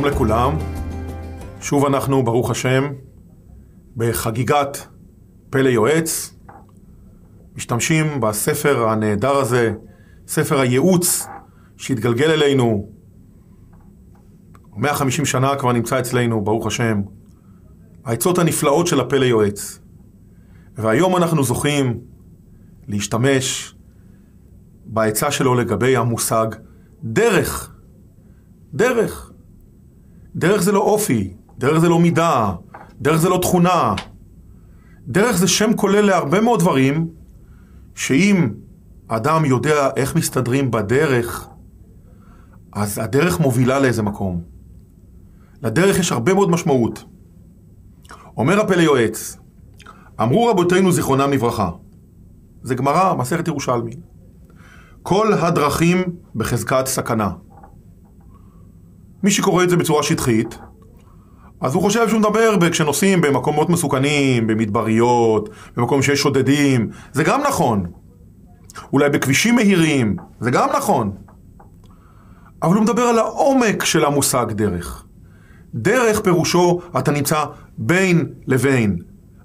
שלום לכולם, שוב אנחנו, ברוך השם, בחגיגת פלא יועץ, משתמשים בספר הנהדר הזה, ספר הייעוץ שהתגלגל אלינו, 150 שנה כבר נמצא אצלנו, ברוך השם, העצות הנפלאות של הפלא יועץ. והיום אנחנו זוכים להשתמש בעצה שלו לגבי המושג דרך. דרך. דרך זה לא אופי, דרך זה לא מידה, דרך זה לא תכונה. דרך זה שם כולל להרבה מאוד דברים, שאם אדם יודע איך מסתדרים בדרך, אז הדרך מובילה לאיזה מקום. לדרך יש הרבה מאוד משמעות. אומר הפלא יועץ, אמרו רבותינו זיכרונם לברכה, זה גמרא, מסכת ירושלמי, כל הדרכים בחזקת סכנה. מי שקורא את זה בצורה שטחית, אז הוא חושב שהוא מדבר כשנוסעים במקומות מסוכנים, במדבריות, במקום שיש שודדים, זה גם נכון. אולי בכבישים מהירים, זה גם נכון. אבל הוא מדבר על העומק של המושג דרך. דרך פירושו, אתה נמצא בין לבין.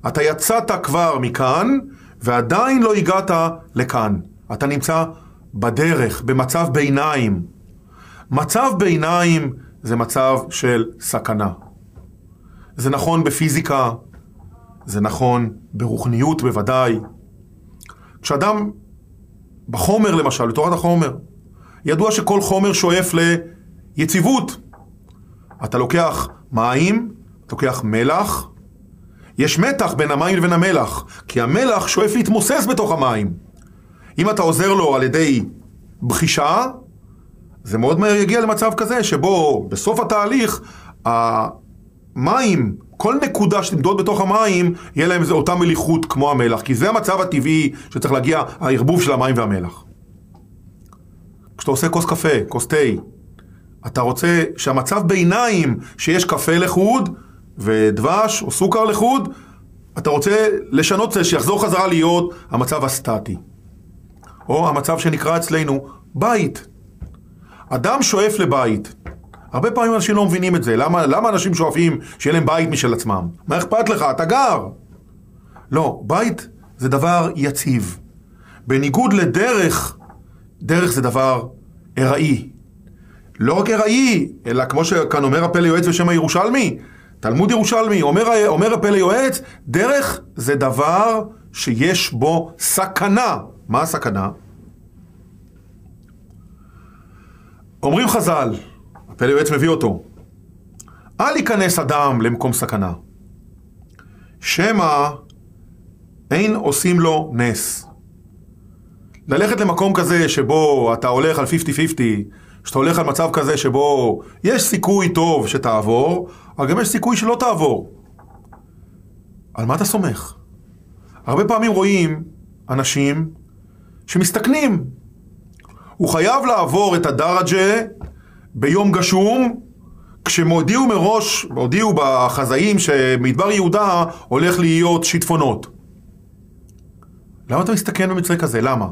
אתה יצאת כבר מכאן, ועדיין לא הגעת לכאן. אתה נמצא בדרך, במצב ביניים. מצב ביניים זה מצב של סכנה. זה נכון בפיזיקה, זה נכון ברוחניות בוודאי. כשאדם, בחומר למשל, בתורת החומר, ידוע שכל חומר שואף ליציבות. אתה לוקח מים, אתה לוקח מלח, יש מתח בין המים לבין המלח, כי המלח שואף להתמוסס בתוך המים. אם אתה עוזר לו על ידי בחישה, זה מאוד מהר יגיע למצב כזה שבו בסוף התהליך המים, כל נקודה שתמדוד בתוך המים, יהיה להם אותה מליחות כמו המלח, כי זה המצב הטבעי שצריך להגיע, הערבוב של המים והמלח. כשאתה עושה כוס קפה, כוס תה, אתה רוצה שהמצב ביניים שיש קפה לחוד ודבש או סוכר לחוד, אתה רוצה לשנות זה, שיחזור חזרה להיות המצב הסטטי. או המצב שנקרא אצלנו בית. אדם שואף לבית. הרבה פעמים אנשים לא מבינים את זה. למה, למה אנשים שואפים שיהיה להם בית משל עצמם? מה אכפת לך? אתה גר. לא, בית זה דבר יציב. בניגוד לדרך, דרך זה דבר ארעי. לא רק ארעי, אלא כמו שכאן אומר הפלא יועץ בשם הירושלמי, תלמוד ירושלמי, אומר, אומר הפלא יועץ, דרך זה דבר שיש בו סכנה. מה הסכנה? אומרים חז"ל, הפלא יועץ מביא אותו, אל ייכנס אדם למקום סכנה, שמא אין עושים לו נס. ללכת למקום כזה שבו אתה הולך על 50-50, שאתה הולך על מצב כזה שבו יש סיכוי טוב שתעבור, אבל גם יש סיכוי שלא תעבור. על מה אתה סומך? הרבה פעמים רואים אנשים שמסתכנים. הוא חייב לעבור את הדרג'ה ביום גשום, כשמודיעו מראש, הודיעו בחזאים שמדבר יהודה הולך להיות שיטפונות. למה אתה מסתכן במצרי כזה? למה?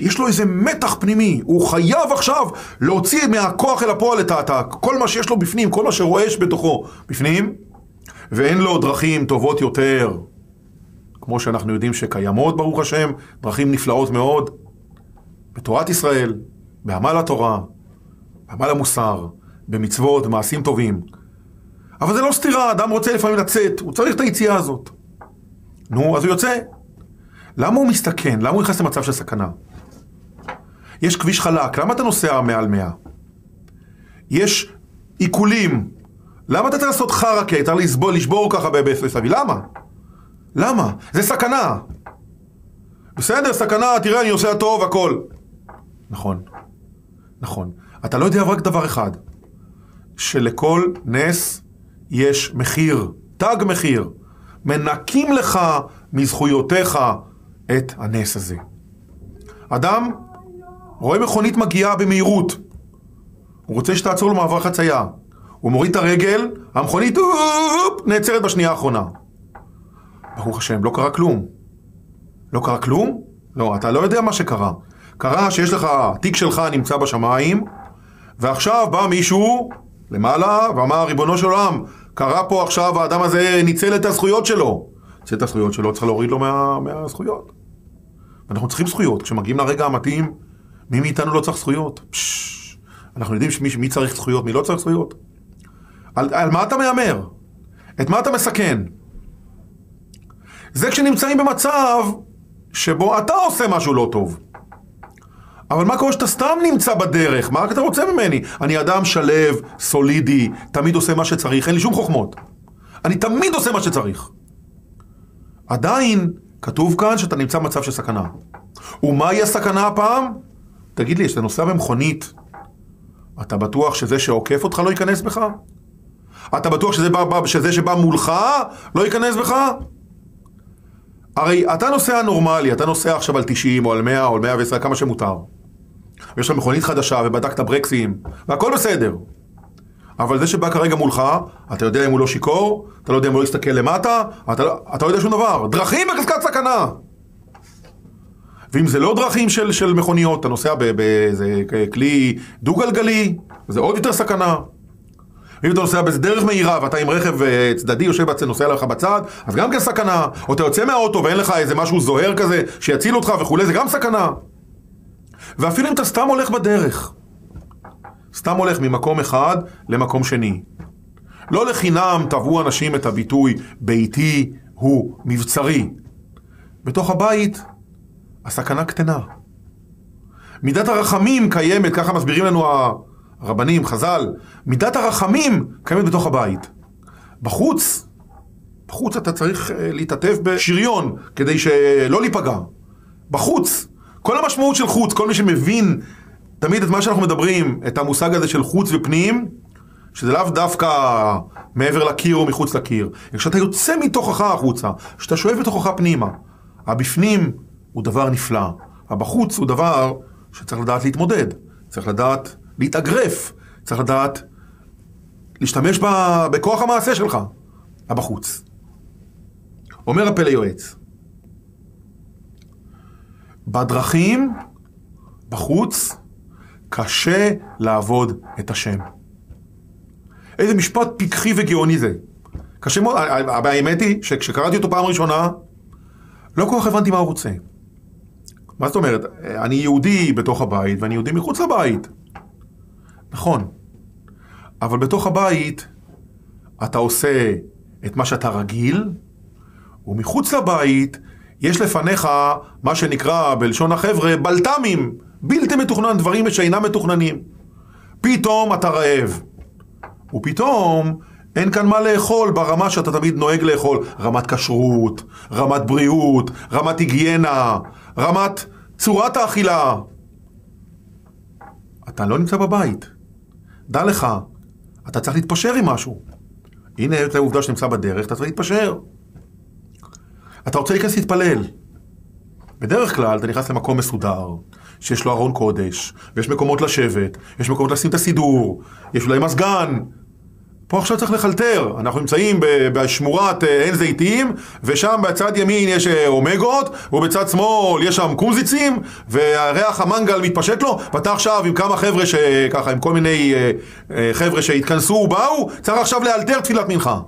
יש לו איזה מתח פנימי, הוא חייב עכשיו להוציא מהכוח אל הפועל את ה... כל מה שיש לו בפנים, כל מה שרועש בתוכו בפנים, ואין לו דרכים טובות יותר, כמו שאנחנו יודעים שקיימות, ברוך השם, דרכים נפלאות מאוד, בתורת ישראל, בעמל התורה, בעמל המוסר, במצוות, במעשים טובים. אבל זה לא סתירה, אדם רוצה לפעמים לצאת, הוא צריך את היציאה הזאת. נו, אז הוא יוצא. למה הוא מסתכן? למה הוא נכנס למצב של סכנה? יש כביש חלק, למה אתה נוסע מעל 100? יש עיקולים, למה אתה צריך לעשות חרקה, צריך לסבור, לשבור ככה בסביב? למה? למה? זה סכנה. בסדר, סכנה, תראה, אני עושה טוב, הכל. נכון, נכון. אתה לא יודע רק דבר אחד, שלכל נס יש מחיר, תג מחיר. מנקים לך מזכויותיך את הנס הזה. אדם רואה מכונית מגיעה במהירות, הוא רוצה שתעצור לו מעבר חצייה. הוא מוריד את הרגל, המכונית נעצרת בשנייה האחרונה. ברוך השם, לא קרה כלום. לא קרה כלום? לא, אתה לא יודע מה שקרה. קרה שיש לך, התיק שלך נמצא בשמיים, ועכשיו בא מישהו למעלה, ואמר, ריבונו של עולם, קרה פה עכשיו, האדם הזה ניצל את הזכויות שלו. ניצל את הזכויות שלו, צריך להוריד לו מה, מהזכויות. אנחנו צריכים זכויות. כשמגיעים לרגע המתאים, מי מאיתנו לא צריך זכויות? פשש, אנחנו יודעים שמי, מי צריך זכויות, מי לא צריך זכויות. על, על מה אתה מהמר? את מה אתה מסכן? זה כשנמצאים במצב שבו אתה עושה משהו לא טוב. אבל מה קורה שאתה סתם נמצא בדרך? מה אתה רוצה ממני? אני אדם שלו, סולידי, תמיד עושה מה שצריך, אין לי שום חוכמות. אני תמיד עושה מה שצריך. עדיין, כתוב כאן שאתה נמצא במצב של סכנה. ומהי הסכנה הפעם? תגיד לי, כשאתה נוסע במכונית, אתה בטוח שזה שעוקף אותך לא ייכנס בך? אתה בטוח שזה, בא, שזה שבא מולך לא ייכנס בך? הרי אתה נוסע נורמלי, אתה נוסע עכשיו על 90 או על 100 או על 110, כמה שמותר. ויש לך מכונית חדשה ובדקת ברקסים, והכל בסדר. אבל זה שבא כרגע מולך, אתה יודע אם הוא לא שיכור, אתה לא יודע אם הוא לא יסתכל למטה, אתה, לא- אתה לא יודע שום דבר. דרכים בחזקת סכנה! ואם זה לא דרכים של, של מכוניות, אתה נוסע באיזה כלי דו-גלגלי, זה עוד יותר סכנה. ואם אתה נוסע באיזה דרך מהירה ואתה עם רכב אה, צדדי יושב בצד, נוסע לך בצד, אז גם כן סכנה. או אתה יוצא מהאוטו ואין לך איזה משהו זוהר כזה שיציל אותך וכולי, זה גם סכנה. ואפילו אם אתה סתם הולך בדרך, סתם הולך ממקום אחד למקום שני. לא לחינם טבעו אנשים את הביטוי ביתי הוא מבצרי. בתוך הבית הסכנה קטנה. מידת הרחמים קיימת, ככה מסבירים לנו הרבנים, חז"ל, מידת הרחמים קיימת בתוך הבית. בחוץ, בחוץ אתה צריך אה, להתעטף בשריון כדי שלא להיפגע. בחוץ, כל המשמעות של חוץ, כל מי שמבין תמיד את מה שאנחנו מדברים, את המושג הזה של חוץ ופנים, שזה לאו דווקא מעבר לקיר או מחוץ לקיר. כשאתה יוצא מתוכך החוצה, כשאתה שואב מתוכך פנימה, הבפנים הוא דבר נפלא, הבחוץ הוא דבר שצריך לדעת להתמודד, צריך לדעת להתאגרף, צריך לדעת להשתמש ב, בכוח המעשה שלך, הבחוץ. אומר הפלא יועץ, בדרכים, בחוץ, קשה לעבוד את השם. איזה משפט פיקחי וגאוני זה. קשה מאוד, האמת היא שכשקראתי אותו פעם ראשונה, לא כל כך הבנתי מה הוא רוצה. מה זאת אומרת? אני יהודי בתוך הבית ואני יהודי מחוץ לבית. נכון. אבל בתוך הבית אתה עושה את מה שאתה רגיל, ומחוץ לבית יש לפניך מה שנקרא בלשון החבר'ה בלת"מים, בלתי מתוכנן, דברים שאינם מתוכננים. פתאום אתה רעב. ופתאום אין כאן מה לאכול ברמה שאתה תמיד נוהג לאכול. רמת כשרות, רמת בריאות, רמת היגיינה, רמת צורת האכילה. אתה לא נמצא בבית. דע לך, אתה צריך להתפשר עם משהו. הנה את העובדה שנמצא בדרך, אתה צריך להתפשר. אתה רוצה להיכנס להתפלל. בדרך כלל אתה נכנס למקום מסודר, שיש לו ארון קודש, ויש מקומות לשבת, יש מקומות לשים את הסידור, יש אולי מזגן, פה עכשיו צריך לחלטר, אנחנו נמצאים בשמורת אה, עין זיתים, ושם בצד ימין יש אה, אומגות, ובצד שמאל יש שם קומזיצים, וריח המנגל מתפשט לו, ואתה עכשיו עם כמה חבר'ה שככה, עם כל מיני אה, חבר'ה שהתכנסו ובאו, צריך עכשיו לאלתר תפילת מנחה.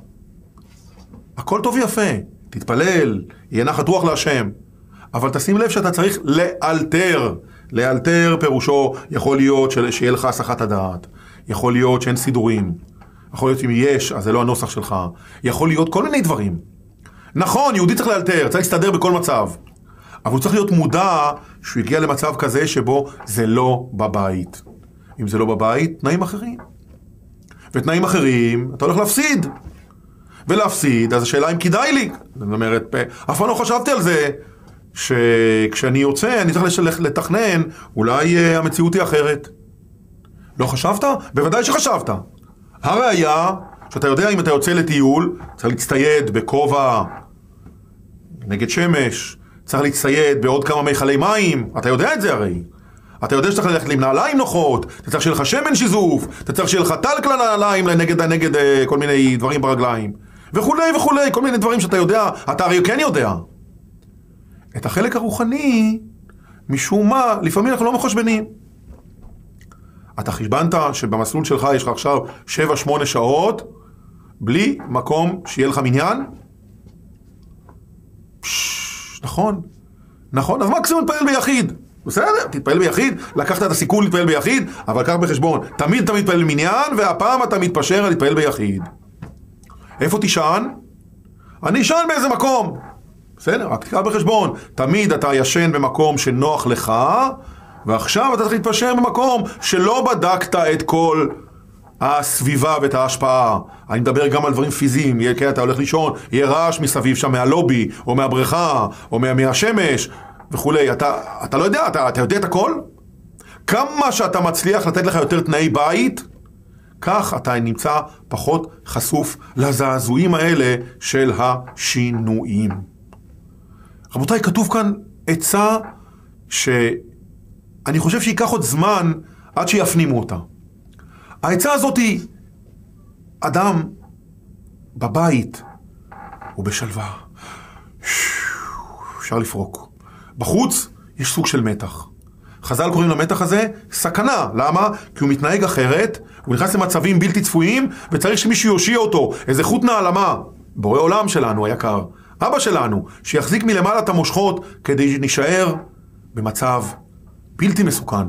הכל טוב ויפה, תתפלל, יהיה נחת רוח להשם, אבל תשים לב שאתה צריך לאלתר. לאלתר פירושו יכול להיות שיהיה לך הסחת הדעת, יכול להיות שאין סידורים. יכול להיות אם יש, אז זה לא הנוסח שלך. יכול להיות כל מיני דברים. נכון, יהודי צריך לאלתר, צריך להסתדר בכל מצב. אבל הוא צריך להיות מודע שהוא הגיע למצב כזה שבו זה לא בבית. אם זה לא בבית, תנאים אחרים. ותנאים אחרים, אתה הולך להפסיד. ולהפסיד, אז השאלה אם כדאי לי. זאת אומרת, אף פעם לא חשבתי על זה, שכשאני יוצא, אני צריך לתכנן, אולי uh, המציאות היא אחרת. לא חשבת? בוודאי שחשבת. הראיה, שאתה יודע אם אתה יוצא לטיול, צריך להצטייד בכובע נגד שמש, צריך להצטייד בעוד כמה מכלי מים, אתה יודע את זה הרי. אתה יודע שצריך ללכת עם נעליים נוחות, אתה צריך שיהיה לך שמן שיזוף, אתה צריך שיהיה לך טלק לנעליים נגד, נגד uh, כל מיני דברים ברגליים, וכולי וכולי, כל מיני דברים שאתה יודע, אתה הרי כן יודע. את החלק הרוחני, משום מה, לפעמים אנחנו לא מחושבנים. אתה חשבנת שבמסלול שלך יש לך עכשיו 7-8 שעות בלי מקום שיהיה לך מניין? פשש, נכון, נכון, אז מקסימום תתפלל ביחיד. בסדר, תתפלל ביחיד, לקחת את הסיכון להתפלל ביחיד, אבל קח בחשבון, תמיד אתה מתפלל מניין, והפעם אתה מתפשר על להתפלל ביחיד. איפה תישן? אני אשן באיזה מקום. בסדר, רק תקרא בחשבון, תמיד אתה ישן במקום שנוח לך, ועכשיו אתה צריך להתפשר במקום שלא בדקת את כל הסביבה ואת ההשפעה. אני מדבר גם על דברים פיזיים, יהיה, כן, אתה הולך לישון, יהיה רעש מסביב שם מהלובי, או מהבריכה, או מה, מהשמש, וכולי. אתה, אתה לא יודע, אתה, אתה יודע את הכל? כמה שאתה מצליח לתת לך יותר תנאי בית, כך אתה נמצא פחות חשוף לזעזועים האלה של השינויים. רבותיי, כתוב כאן עצה שאני חושב שייקח עוד זמן עד שיפנימו אותה. העצה הזאת היא, אדם בבית הוא בשלווה. אפשר לפרוק. בחוץ יש סוג של מתח. חז"ל קוראים למתח הזה סכנה. למה? כי הוא מתנהג אחרת, הוא נכנס למצבים בלתי צפויים, וצריך שמישהו יושיע אותו, איזה חוט נעלמה. בורא עולם שלנו היקר, אבא שלנו, שיחזיק מלמעלה את המושכות כדי שנישאר במצב בלתי מסוכן.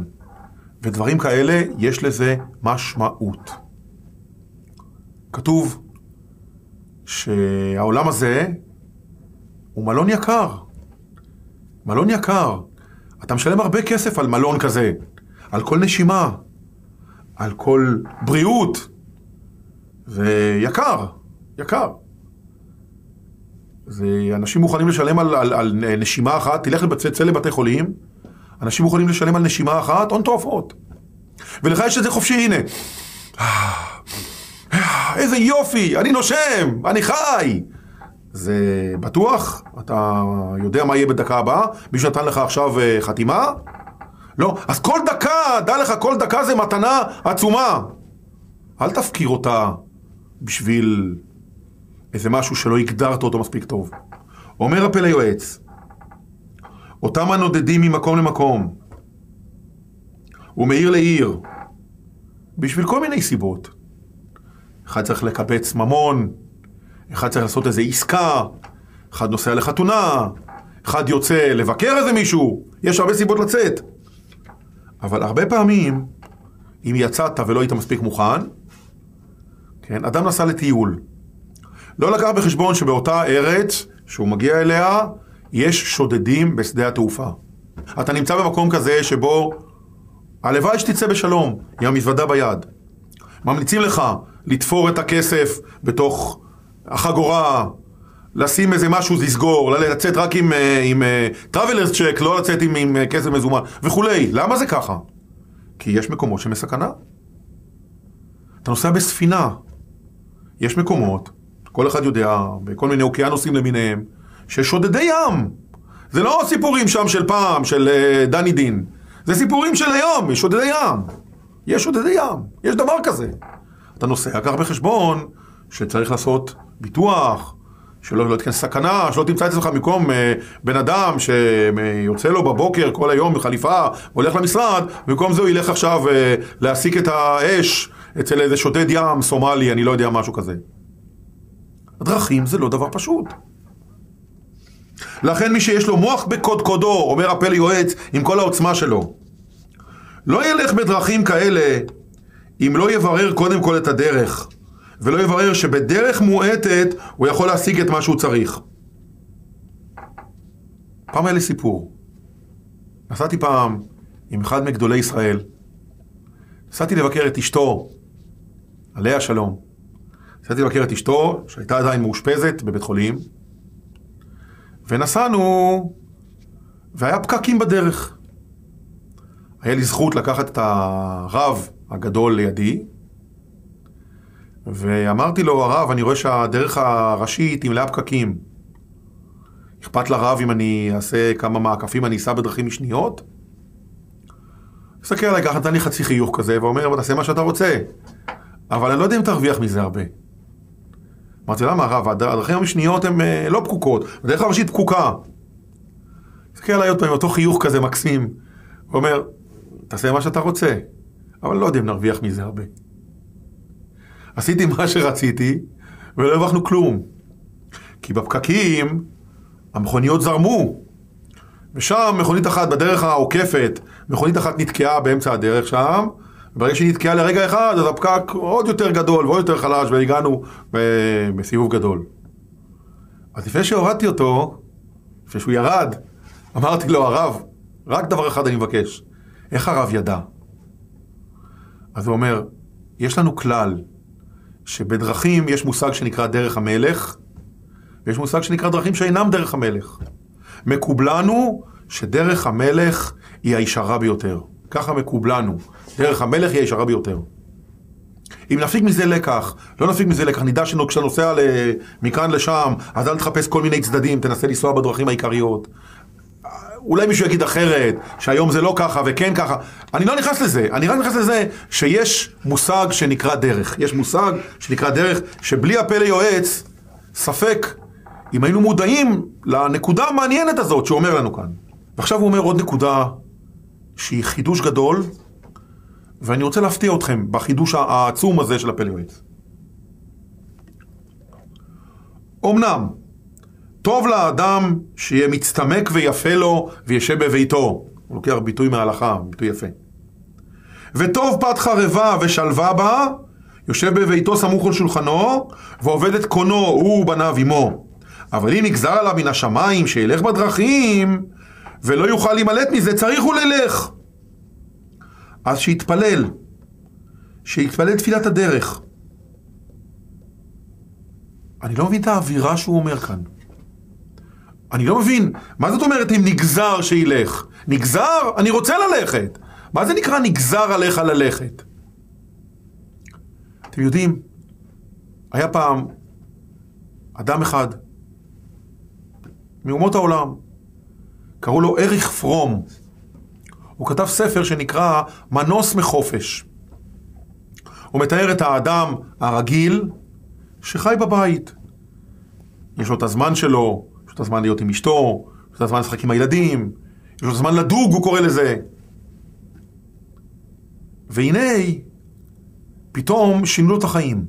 ודברים כאלה, יש לזה משמעות. כתוב שהעולם הזה הוא מלון יקר. מלון יקר. אתה משלם הרבה כסף על מלון כזה, על כל נשימה, על כל בריאות. זה יקר. זה, אנשים מוכנים לשלם על, על, על נשימה אחת, תלך לצא לבתי חולים, אנשים מוכנים לשלם על נשימה אחת הון תועפות. ולך יש את זה חופשי, הנה. איזה יופי, אני נושם, אני חי. זה בטוח? אתה יודע מה יהיה בדקה הבאה? מישהו נתן לך עכשיו אה, חתימה? לא. אז כל דקה, דע לך, כל דקה זה מתנה עצומה. אל תפקיר אותה בשביל איזה משהו שלא הגדרת אותו מספיק טוב. אומר הפלא יועץ, אותם הנודדים ממקום למקום, ומעיר לעיר, בשביל כל מיני סיבות. אחד צריך לקבץ ממון, אחד צריך לעשות איזה עסקה, אחד נוסע לחתונה, אחד יוצא לבקר איזה מישהו, יש הרבה סיבות לצאת. אבל הרבה פעמים, אם יצאת ולא היית מספיק מוכן, כן, אדם נסע לטיול. לא לקח בחשבון שבאותה ארץ שהוא מגיע אליה, יש שודדים בשדה התעופה. אתה נמצא במקום כזה שבו הלוואי שתצא בשלום, עם המזוודה ביד. ממליצים לך לתפור את הכסף בתוך החגורה, לשים איזה משהו לסגור, לצאת רק עם, אה, עם travelers uh, check, לא לצאת עם, עם uh, כסף מזומן וכולי. למה זה ככה? כי יש מקומות שסכנה. אתה נוסע בספינה, יש מקומות, כל אחד יודע, בכל מיני אוקיינוסים למיניהם, ששודדי ים. זה לא סיפורים שם של פעם, של uh, דני דין. זה סיפורים של היום, יש שודדי ים. יש שודדי ים, יש דבר כזה. אתה נוסע, קח בחשבון שצריך לעשות ביטוח, שלא לא תיכנס סכנה, שלא תמצא את עצמך במקום אה, בן אדם שיוצא לו בבוקר כל היום בחליפה, והולך למשרד, במקום זה הוא ילך עכשיו אה, להסיק את האש אצל איזה שודד ים סומלי, אני לא יודע, משהו כזה. הדרכים זה לא דבר פשוט. לכן מי שיש לו מוח בקודקודו, אומר הפלא יועץ, עם כל העוצמה שלו, לא ילך בדרכים כאלה אם לא יברר קודם כל את הדרך. ולא יברר שבדרך מועטת הוא יכול להשיג את מה שהוא צריך. פעם היה לי סיפור. נסעתי פעם עם אחד מגדולי ישראל. נסעתי לבקר את אשתו, עליה שלום. נסעתי לבקר את אשתו, שהייתה עדיין מאושפזת בבית חולים, ונסענו, והיה פקקים בדרך. היה לי זכות לקחת את הרב הגדול לידי, ואמרתי לו, הרב, אני רואה שהדרך הראשית היא מלאה פקקים. אכפת לרב אם אני אעשה כמה מעקפים, אני אסע בדרכים משניות? מסתכל עליי ככה, נתן לי חצי חיוך כזה, ואומר, תעשה מה שאתה רוצה. אבל אני לא יודע אם תרוויח מזה הרבה. אמרתי, למה הרב? הדרכים המשניות הן אה, לא פקוקות, הדרך הראשית פקוקה. מסתכל עליי עוד פעם, אותו חיוך כזה מקסים. הוא אומר, תעשה מה שאתה רוצה. אבל לא יודע אם נרוויח מזה הרבה. עשיתי מה שרציתי, ולא הרווחנו כלום. כי בפקקים המכוניות זרמו. ושם מכונית אחת בדרך העוקפת, מכונית אחת נתקעה באמצע הדרך שם, ברגע שהיא נתקעה לרגע אחד, אז הפקק עוד יותר גדול ועוד יותר חלש, והגענו בסיבוב גדול. אז לפני שהורדתי אותו, לפני שהוא ירד, אמרתי לו, הרב, רק דבר אחד אני מבקש, איך הרב ידע? אז הוא אומר, יש לנו כלל, שבדרכים יש מושג שנקרא דרך המלך, ויש מושג שנקרא דרכים שאינם דרך המלך. מקובלנו שדרך המלך היא הישרה ביותר. ככה מקובלנו. דרך המלך היא הישרה ביותר. אם נפיק מזה לקח, לא נפיק מזה לקח, נדע שכשאתה נוסע מכאן לשם, אז אל תחפש כל מיני צדדים, תנסה לנסוע בדרכים העיקריות. אולי מישהו יגיד אחרת, שהיום זה לא ככה וכן ככה. אני לא נכנס לזה, אני רק נכנס לזה שיש מושג שנקרא דרך. יש מושג שנקרא דרך, שבלי הפלא יועץ, ספק אם היינו מודעים לנקודה המעניינת הזאת שהוא אומר לנו כאן. ועכשיו הוא אומר עוד נקודה שהיא חידוש גדול, ואני רוצה להפתיע אתכם בחידוש העצום הזה של הפלא יועץ. אמנם, טוב לאדם שיהיה מצטמק ויפה לו וישב בביתו. הוא לוקח ביטוי מההלכה, ביטוי יפה. וטוב פת חרבה ושלווה בה, יושב בביתו סמוך על שולחנו, ועובד את קונו, הוא ובניו עמו. אבל אם נגזר עליו מן השמיים שילך בדרכים, ולא יוכל להימלט מזה, צריך הוא ללך. אז שיתפלל, שיתפלל תפילת הדרך. אני לא מבין את האווירה שהוא אומר כאן. אני לא מבין, מה זאת אומרת אם נגזר שילך? נגזר? אני רוצה ללכת. מה זה נקרא נגזר עליך ללכת? אתם יודעים, היה פעם אדם אחד מאומות העולם, קראו לו אריך פרום. הוא כתב ספר שנקרא מנוס מחופש. הוא מתאר את האדם הרגיל שחי בבית. יש לו את הזמן שלו, יש לו את הזמן להיות עם אשתו, יש לו את הזמן לשחק עם הילדים, יש לו את הזמן לדוג, הוא קורא לזה. והנה, פתאום שינו לו את החיים.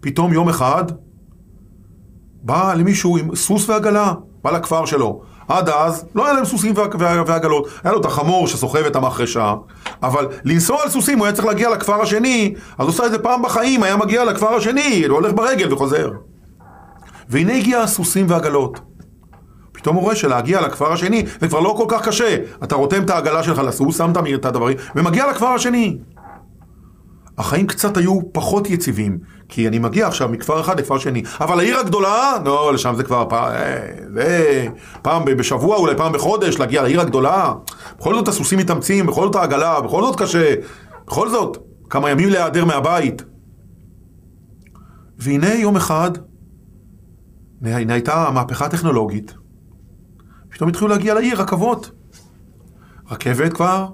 פתאום יום אחד בא למישהו עם סוס ועגלה, בא לכפר שלו. עד אז לא היה להם סוסים ועגלות, היה לו את החמור שסוחב את המחרשה, אבל לנסוע על סוסים הוא היה צריך להגיע לכפר השני, אז הוא עושה את זה פעם בחיים, היה מגיע לכפר השני, הוא הולך ברגל וחוזר. והנה הגיע הסוסים ועגלות. פתאום הוא רואה שלהגיע לכפר השני זה כבר לא כל כך קשה. אתה רותם את העגלה שלך לסוס, שמת את הדברים, ומגיע לכפר השני. החיים קצת היו פחות יציבים, כי אני מגיע עכשיו מכפר אחד לכפר שני. אבל העיר הגדולה, לא, לשם זה כבר פעם, אה, זה, פעם בשבוע, אולי פעם בחודש, להגיע לעיר הגדולה. בכל זאת הסוסים מתאמצים, בכל זאת העגלה, בכל זאת קשה. בכל זאת, כמה ימים להיעדר מהבית. והנה יום אחד, הייתה מהפכה טכנולוגית. פתאום התחילו להגיע לעיר רכבות. רכבת כבר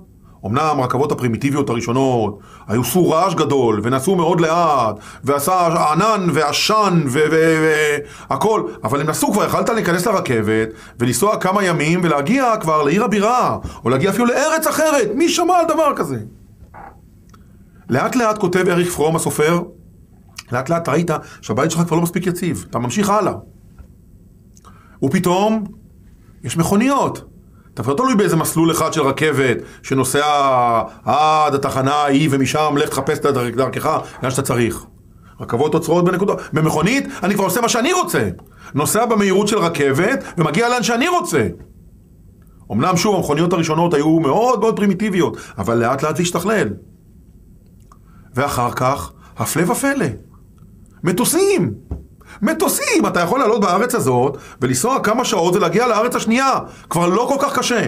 אמנם הרכבות הפרימיטיביות הראשונות היו סור רעש גדול ונסעו מאוד לאט ועשה ענן ועשן והכל אבל הם נסעו כבר, יכלת להיכנס לרכבת ולנסוע כמה ימים ולהגיע כבר לעיר הבירה או להגיע אפילו לארץ אחרת, מי שמע על דבר כזה? לאט לאט כותב אריק פרום הסופר לאט לאט ראית שהבית שלך כבר לא מספיק יציב, אתה ממשיך הלאה ופתאום יש מכוניות אתה לא תלוי באיזה מסלול אחד של רכבת שנוסע עד התחנה ההיא ומשם לך תחפש את דרכך לאן שאתה צריך. רכבות עוצרות בנקודות. במכונית אני כבר עושה מה שאני רוצה. נוסע במהירות של רכבת ומגיע לאן שאני רוצה. אמנם שוב המכוניות הראשונות היו מאוד מאוד פרימיטיביות, אבל לאט לאט זה השתכלל. ואחר כך, הפלא ופלא. מטוסים! מטוסים! אתה יכול לעלות בארץ הזאת ולנסוע כמה שעות ולהגיע לארץ השנייה. כבר לא כל כך קשה.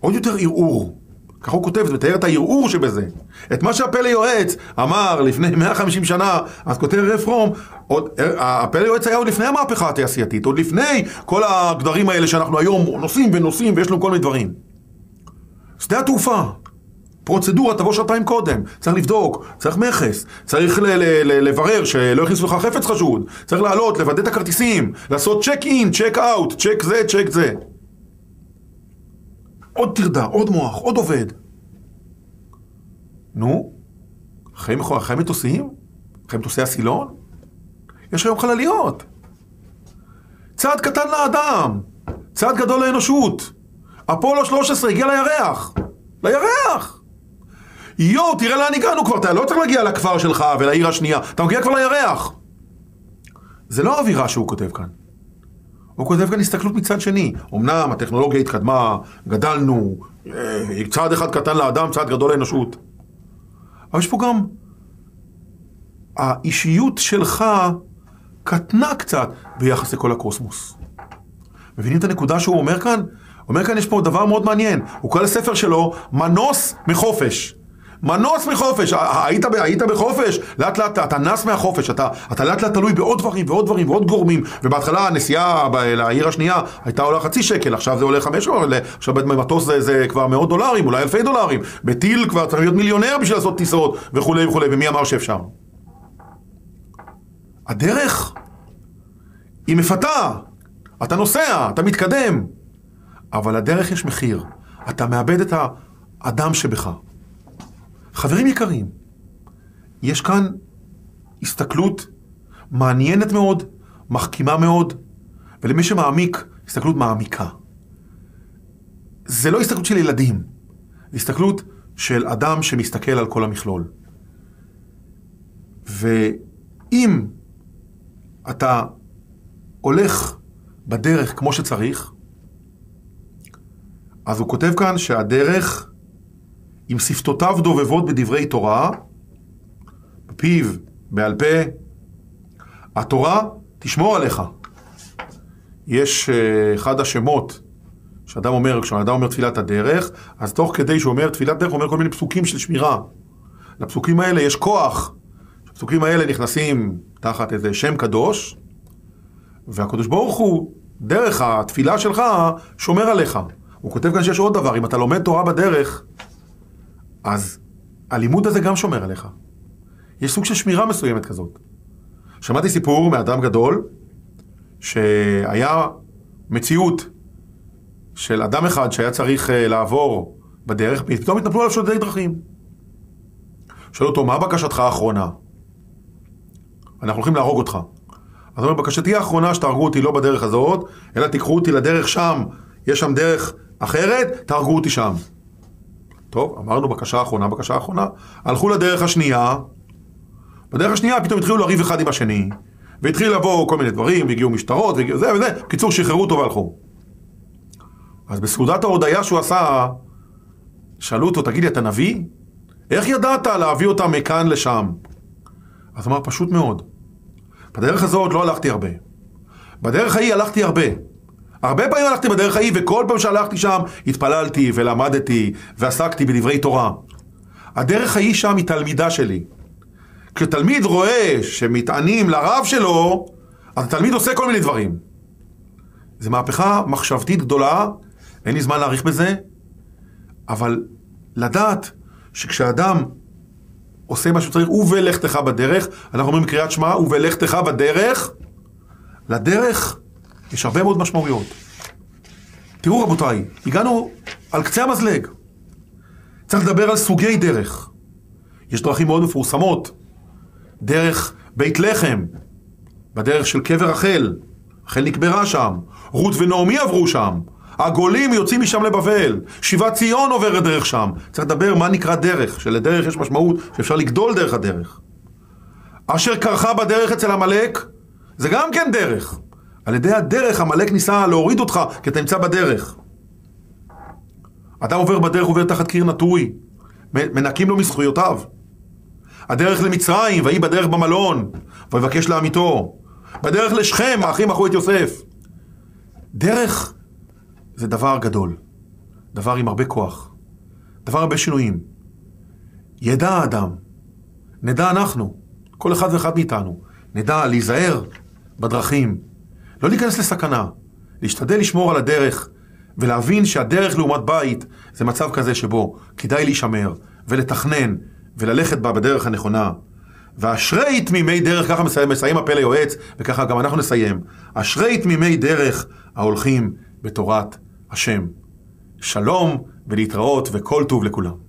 עוד יותר ערעור. ככה הוא כותב, זה מתאר את הערעור שבזה. את מה שהפלא יועץ אמר לפני 150 שנה, אז כותב רפרום, עוד, הפלא יועץ היה עוד לפני המהפכה התעשייתית, עוד לפני כל הגדרים האלה שאנחנו היום נוסעים ונוסעים ויש לנו כל מיני דברים. שדה התעופה, פרוצדורה תבוא שעתיים קודם, צריך לבדוק, צריך מכס, צריך ל- ל- ל- לברר שלא יכניסו לך חפץ חשוד, צריך לעלות, לוודא את הכרטיסים, לעשות צ'ק אין, צ'ק אאוט, צ'ק זה, צ'ק זה. עוד טרדה, עוד מוח, עוד עובד. נו, אחרי, אחרי מטוסים? אחרי מטוסי הסילון? יש היום חלליות. צעד קטן לאדם, צעד גדול לאנושות. אפולו 13 הגיע לירח. לירח! יואו, תראה לאן הגענו כבר, אתה לא צריך להגיע לכפר שלך ולעיר השנייה, אתה מגיע כבר לירח. זה לא האווירה שהוא כותב כאן. הוא כותב כאן הסתכלות מצד שני. אמנם הטכנולוגיה התקדמה, גדלנו, אה, צעד אחד קטן לאדם, צעד גדול לאנושות. אבל יש פה גם... האישיות שלך קטנה קצת ביחס לכל הקוסמוס. מבינים את הנקודה שהוא אומר כאן? הוא אומר כאן יש פה דבר מאוד מעניין. הוא קורא לספר שלו מנוס מחופש. מנוס מחופש, היית, היית בחופש, לאט לאט אתה נס מהחופש, אתה, אתה לאט לאט תלוי בעוד דברים ועוד דברים ועוד גורמים, ובהתחלה הנסיעה לעיר השנייה הייתה עולה חצי שקל, עכשיו זה עולה חמש שקל, עכשיו במטוס זה, זה כבר מאות דולרים, אולי אלפי דולרים, בטיל כבר צריך להיות מיליונר בשביל לעשות טיסות וכולי וכולי, ומי אמר שאפשר? הדרך היא מפתה, אתה נוסע, אתה מתקדם, אבל לדרך יש מחיר, אתה מאבד את האדם שבך. חברים יקרים, יש כאן הסתכלות מעניינת מאוד, מחכימה מאוד, ולמי שמעמיק, הסתכלות מעמיקה. זה לא הסתכלות של ילדים, זה הסתכלות של אדם שמסתכל על כל המכלול. ואם אתה הולך בדרך כמו שצריך, אז הוא כותב כאן שהדרך עם שפתותיו דובבות בדברי תורה, בפיו, בעל פה, התורה תשמור עליך. יש uh, אחד השמות שאדם אומר, כשאדם אומר תפילת הדרך, אז תוך כדי שהוא אומר תפילת דרך, הוא אומר כל מיני פסוקים של שמירה. לפסוקים האלה יש כוח. הפסוקים האלה נכנסים תחת איזה שם קדוש, והקדוש ברוך הוא, דרך התפילה שלך, שומר עליך. הוא כותב כאן שיש עוד דבר, אם אתה לומד תורה בדרך, אז הלימוד הזה גם שומר עליך. יש סוג של שמירה מסוימת כזאת. שמעתי סיפור מאדם גדול, שהיה מציאות של אדם אחד שהיה צריך אה, לעבור בדרך, פתאום התנפלו עליו שודדי דרכים. שואל אותו, מה בקשתך האחרונה? אנחנו הולכים להרוג אותך. אז הוא אומר, בקשתי האחרונה שתהרגו אותי לא בדרך הזאת, אלא תיקחו אותי לדרך שם, יש שם דרך אחרת, תהרגו אותי שם. טוב, אמרנו בקשה אחרונה, בקשה אחרונה. הלכו לדרך השנייה, בדרך השנייה פתאום התחילו לריב אחד עם השני, והתחיל לבוא כל מיני דברים, והגיעו משטרות, והגיעו זה וזה, בקיצור שחררו אותו והלכו. אז בסעודת ההודיה שהוא עשה, שאלו אותו, תגיד לי, אתה נביא? איך ידעת להביא אותם מכאן לשם? אז אמר, פשוט מאוד. בדרך הזאת לא הלכתי הרבה. בדרך ההיא הלכתי הרבה. הרבה פעמים הלכתי בדרך ההיא, וכל פעם שהלכתי שם, התפללתי ולמדתי ועסקתי בדברי תורה. הדרך ההיא שם היא תלמידה שלי. כשתלמיד רואה שמטענים לרב שלו, אז התלמיד עושה כל מיני דברים. זו מהפכה מחשבתית גדולה, אין לי זמן להאריך בזה, אבל לדעת שכשאדם עושה מה שצריך, ובלכתך בדרך, אנחנו אומרים קריאת שמע, ובלכתך בדרך, לדרך יש הרבה מאוד משמעויות. תראו רבותיי, הגענו על קצה המזלג. צריך לדבר על סוגי דרך. יש דרכים מאוד מפורסמות. דרך בית לחם, בדרך של קבר רחל, רחל נקברה שם, רות ונעמי עברו שם, הגולים יוצאים משם לבבל, שיבת ציון עוברת דרך שם. צריך לדבר מה נקרא דרך, שלדרך יש משמעות שאפשר לגדול דרך הדרך. אשר קרחה בדרך אצל עמלק, זה גם כן דרך. על ידי הדרך עמלק ניסה להוריד אותך, כי אתה נמצא בדרך. אדם עובר בדרך, עובר תחת קיר נטוי, מנקים לו מזכויותיו. הדרך למצרים, ויהי בדרך במלון, ויבקש לעמיתו. בדרך לשכם, האחים מכרו את יוסף. דרך זה דבר גדול, דבר עם הרבה כוח, דבר הרבה שינויים. ידע האדם, נדע אנחנו, כל אחד ואחד מאיתנו, נדע להיזהר בדרכים, לא להיכנס לסכנה, להשתדל לשמור על הדרך ולהבין שהדרך לעומת בית זה מצב כזה שבו כדאי להישמר ולתכנן וללכת בה בדרך הנכונה. ואשרי תמימי דרך, ככה מסיים, מסיים הפה ליועץ, וככה גם אנחנו נסיים. אשרי תמימי דרך ההולכים בתורת השם. שלום ולהתראות וכל טוב לכולם.